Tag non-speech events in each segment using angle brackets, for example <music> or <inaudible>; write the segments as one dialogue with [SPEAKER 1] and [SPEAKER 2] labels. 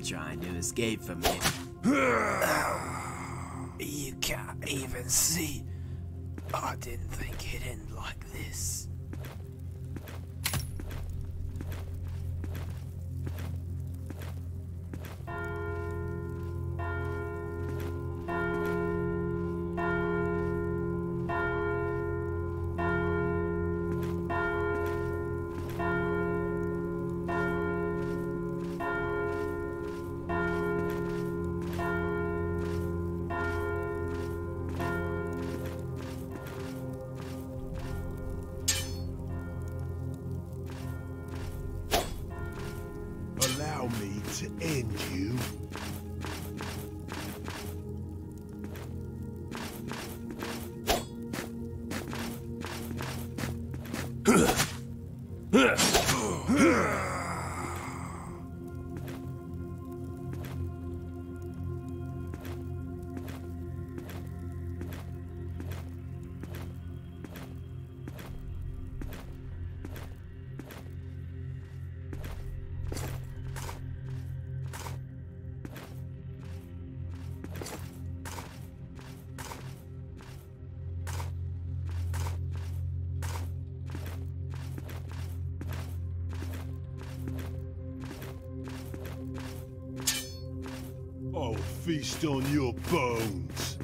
[SPEAKER 1] still trying to escape from me. you can't even see. I didn't think it'd end like this.
[SPEAKER 2] Huh! I'll feast on your bones.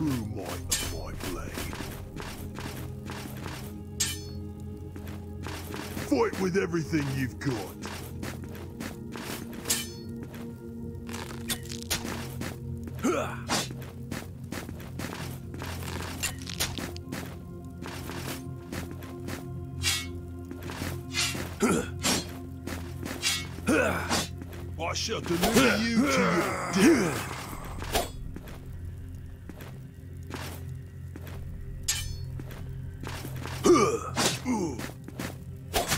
[SPEAKER 2] True might of my blade. Fight with everything you've got. I shall deliver you to your death.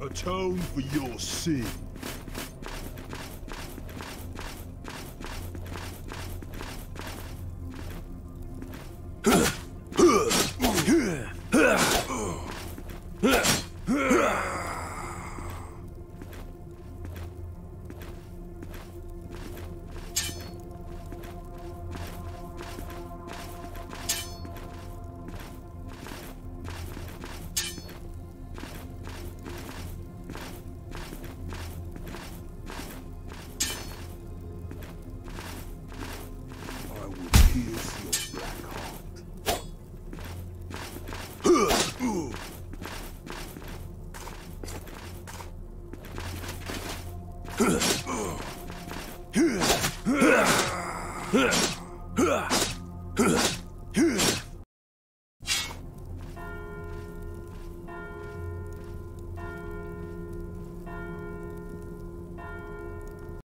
[SPEAKER 2] Atone for your sin. <laughs> Huh.